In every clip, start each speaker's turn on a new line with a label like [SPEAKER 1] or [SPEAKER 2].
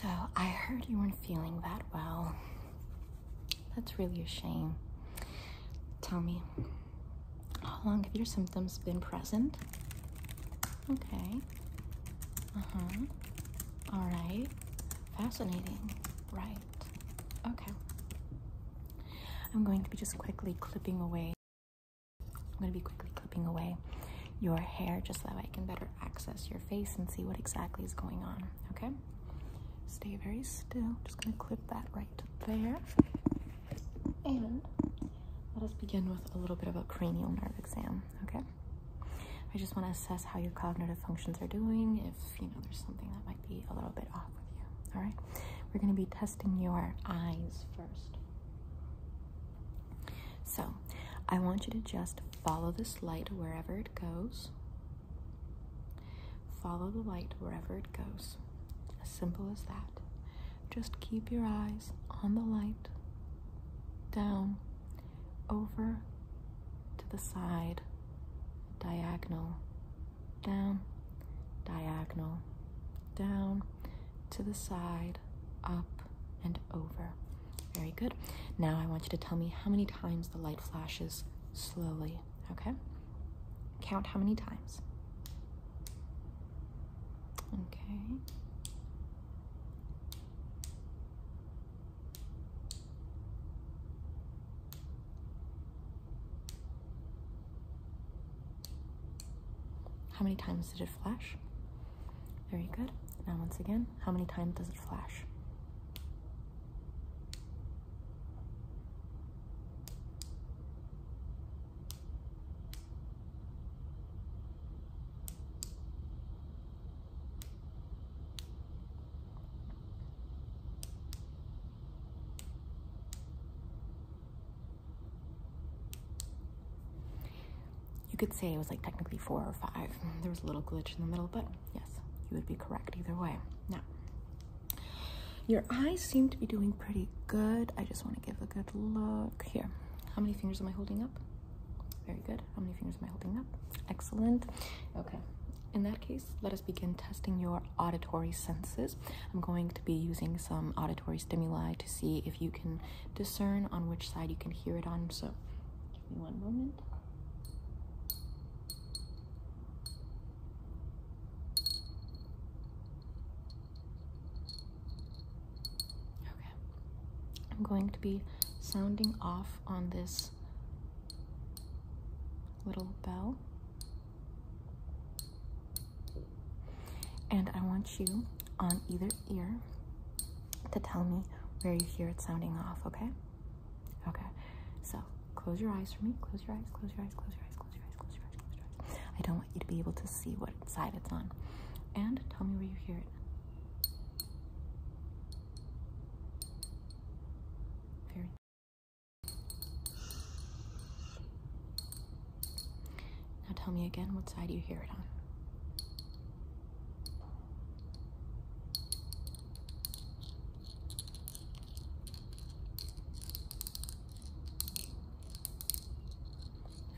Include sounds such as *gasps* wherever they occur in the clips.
[SPEAKER 1] So, I heard you weren't feeling that well. That's really a shame. Tell me, how long have your symptoms been present? Okay. Uh huh. All right. Fascinating. Right. Okay. I'm going to be just quickly clipping away. I'm going to be quickly clipping away your hair just so I can better access your face and see what exactly is going on. Okay? Stay very still. Just going to clip that right there. And let us begin with a little bit of a cranial nerve exam. Okay? I just want to assess how your cognitive functions are doing, if you know there's something that might be a little bit off with you. All right, we're going to be testing your eyes first. So, I want you to just follow this light wherever it goes. Follow the light wherever it goes. Simple as that. Just keep your eyes on the light, down, over, to the side, diagonal, down, diagonal, down, to the side, up, and over. Very good. Now I want you to tell me how many times the light flashes slowly, okay? Count how many times. Okay. How many times did it flash? Very good. Now, once again, how many times does it flash? You could say it was like technically four or five. There was a little glitch in the middle, but yes, you would be correct either way. Now, your eyes seem to be doing pretty good. I just want to give a good look here. How many fingers am I holding up? Very good. How many fingers am I holding up? Excellent. Okay. In that case, let us begin testing your auditory senses. I'm going to be using some auditory stimuli to see if you can discern on which side you can hear it on. So, give me one moment. Okay. I'm going to be sounding off on this little bell. And I want you on either ear to tell me where you hear it sounding off, okay? Okay. So close your eyes for me. Close your eyes, close your eyes, close your eyes, close your eyes, close your eyes, close your eyes. I don't want you to be able to see what side it's on. And tell me where you hear it. Very Now tell me again what side you hear it on.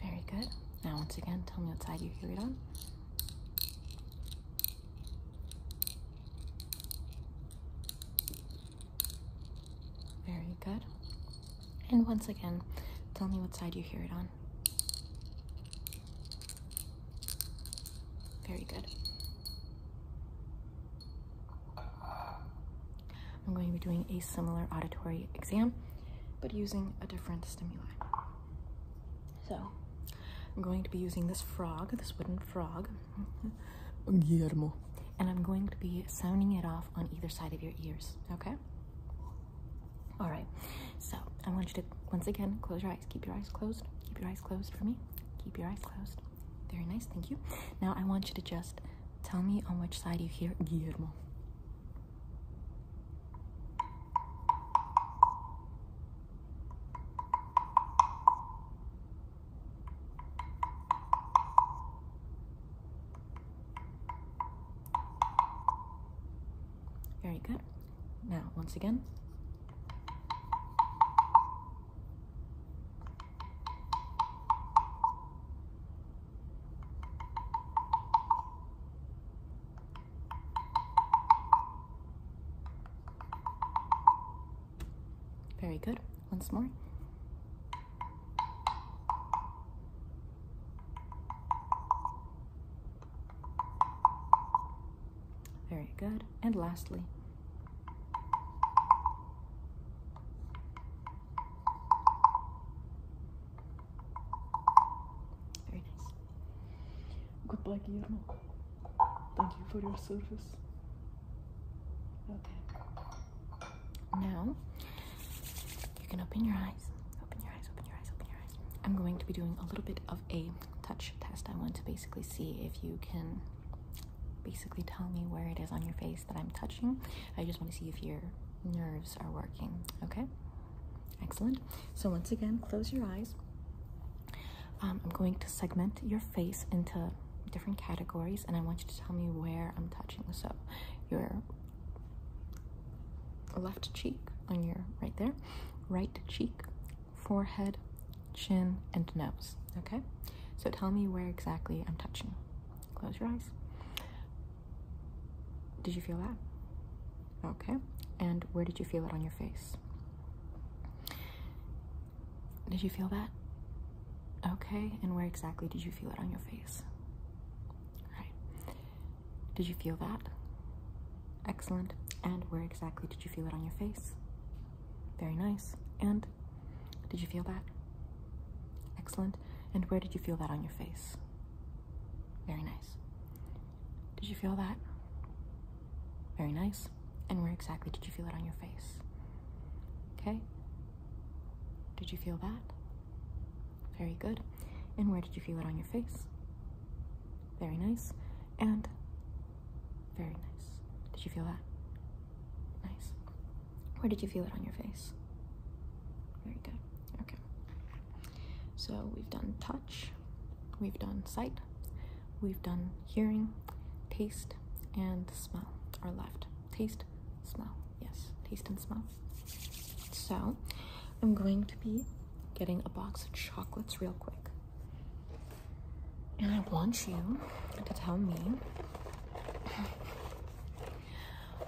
[SPEAKER 1] Very good. Now once again, tell me what side you hear it on. Very good. And once again, tell me what side you hear it on. Very good. I'm going to be doing a similar auditory exam, but using a different stimuli. So, I'm going to be using this frog, this wooden frog, Guillermo, and I'm going to be sounding it off on either side of your ears, okay? All right, so I want you to, once again, close your eyes. Keep your eyes closed. Keep your eyes closed for me. Keep your eyes closed. Very nice, thank you. Now I want you to just tell me on which side you hear Guillermo. Very good. Now, once again. Very good. Once more. Very good. And lastly. Very nice.
[SPEAKER 2] Goodbye, Guillermo. Thank you for your service.
[SPEAKER 1] Okay. Now, can open your eyes. Open your eyes, open your eyes, open your eyes. I'm going to be doing a little bit of a touch test. I want to basically see if you can basically tell me where it is on your face that I'm touching. I just want to see if your nerves are working. Okay? Excellent. So, once again, close your eyes. Um, I'm going to segment your face into different categories and I want you to tell me where I'm touching. So, your left cheek on your right there, right cheek, forehead, chin, and nose. Okay? So, tell me where exactly I'm touching. Close your eyes. Did you feel that? Okay. And where did you feel it on your face? Did you feel that? Okay. And where exactly did you feel it on your face? Right. Did you feel that? Excellent. And where exactly did you feel it on your face? Very nice. And did you feel that? Excellent. And where did you feel that on your face? Very nice. Did you feel that? Very nice. And where exactly did you feel it on your face? Okay. Did you feel that? Very good. And where did you feel it on your face? Very nice. And very nice. Did you feel that? Where did you feel it on your face? Very good. Okay. So we've done touch, we've done sight, we've done hearing, taste, and smell. Our left. Taste, smell. Yes, taste and smell. So I'm going to be getting a box of chocolates real quick. And I want you to tell me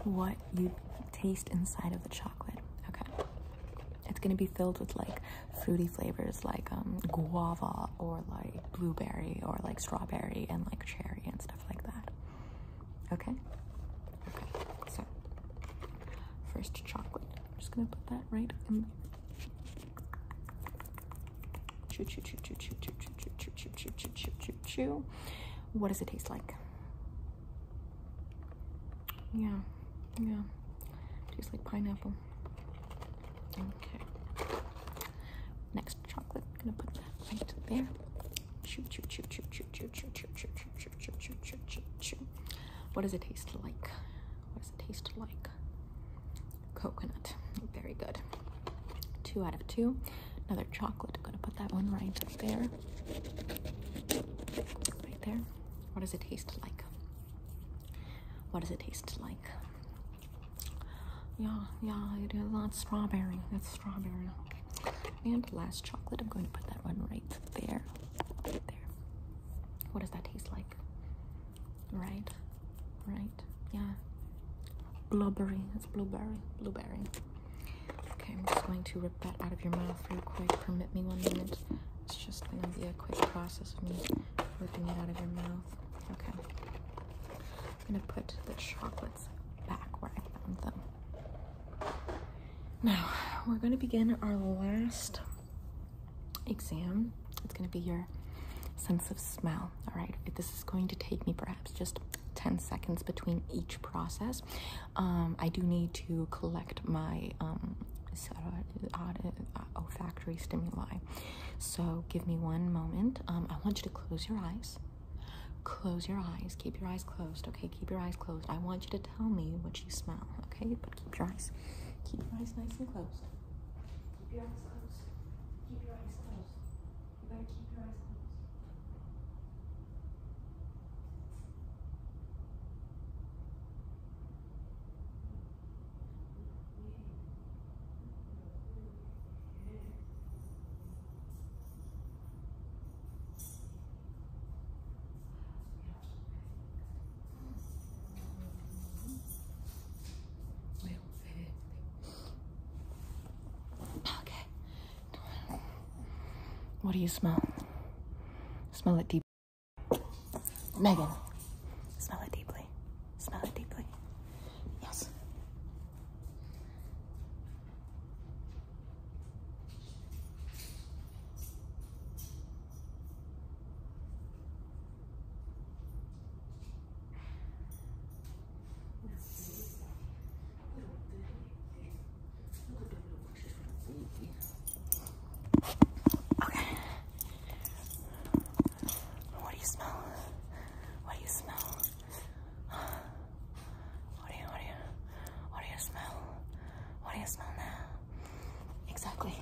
[SPEAKER 1] what you taste inside of the chocolate. Okay. It's gonna be filled with like fruity flavors like um, guava or like blueberry or like strawberry and like cherry and stuff like that. Okay? Okay. So, first chocolate. I'm just gonna put that right in. Chew, chew, chew, chew, chew, chew, chew, chew, chew, chew, chew, chew, chew, chew. What does it taste like? Yeah, yeah. Tastes like pineapple. Okay. Next chocolate. I'm Gonna put that right there. Chew, chew, chew, chew, chew, chew, chew, chew, chew, chew, chew, chew, chew, chew, chew. What does it taste like? What does it taste like? Coconut. Very good. Two out of two. Another chocolate. I'm Gonna put that one right there. Right there. What does it taste like? What does it taste like? Yeah, yeah, it is not strawberry. It's strawberry. And last chocolate. I'm going to put that one right there. Right there. What does that taste like? Right, right, yeah. Blueberry. It's blueberry. Blueberry. Okay, I'm just going to rip that out of your mouth real quick. Permit me one minute. It's just gonna be a quick process of me ripping it out of your mouth. Okay. I'm gonna put the chocolates back where I found them. Now, we're gonna begin our last exam. It's gonna be your sense of smell. All right, this is going to take me perhaps just 10 seconds between each process. Um, I do need to collect my um, olfactory stimuli. So give me one moment. Um, I want you to close your eyes. Close your eyes. Keep your eyes closed. Okay, keep your eyes closed. I want you to tell me what you smell. Okay, but keep your eyes. Keep your eyes nice and closed. What do you smell? Smell it deep. Megan, smell it deeply. Smell it deeply. Yes. Okay. What do you smell? What do you smell? What do you what do you what do you smell? What do you smell now? Exactly.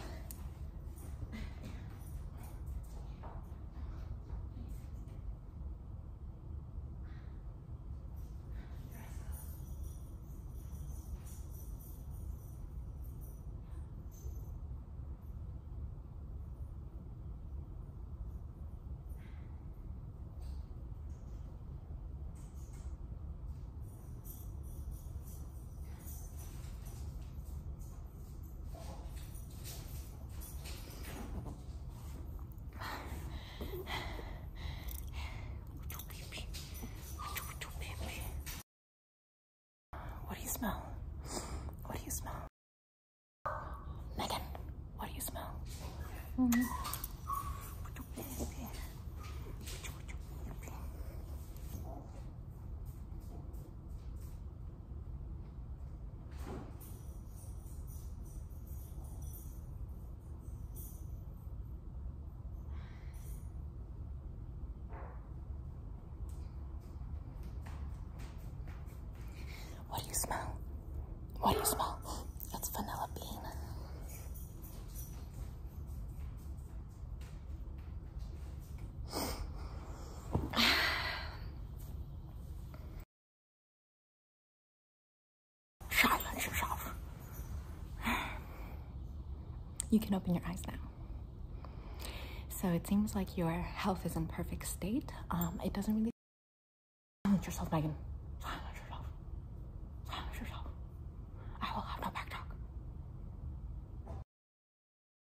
[SPEAKER 1] What do you smell? What do you smell? Megan, what do you smell? What do You can open your eyes now. So it seems like your health is in perfect state. Um, it doesn't really silence yourself, Megan. Silence yourself. Silence yourself. I will have no back talk.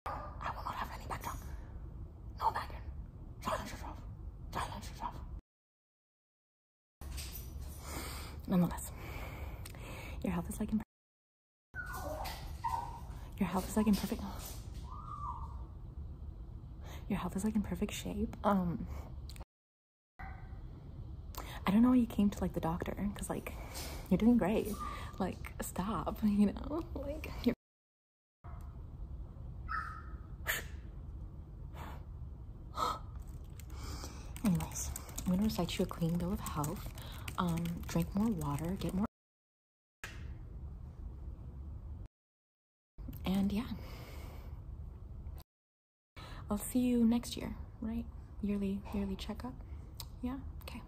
[SPEAKER 1] I will not have any back talk. No, Megan. Silence yourself. Silence yourself. Nonetheless, your health is like in your health is like in perfect your health is like in perfect shape. Um I don't know why you came to like the doctor because like you're doing great. Like stop, *laughs* you know? Like you're *gasps* Anyways, I'm gonna recite you a clean bill of health. Um, drink more water, get more and yeah. I'll see you next year, right? Yearly yearly checkup. Yeah? Okay.